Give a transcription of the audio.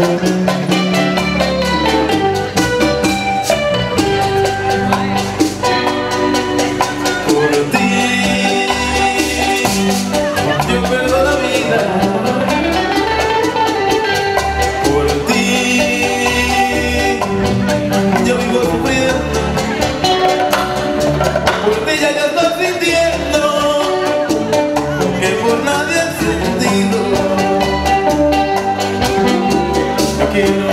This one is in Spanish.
Por ti, yo perdo la vida. Por ti, yo vivo sufriendo. Por ti, ya ya estoy sintiendo. Porque por nadie he sentido. que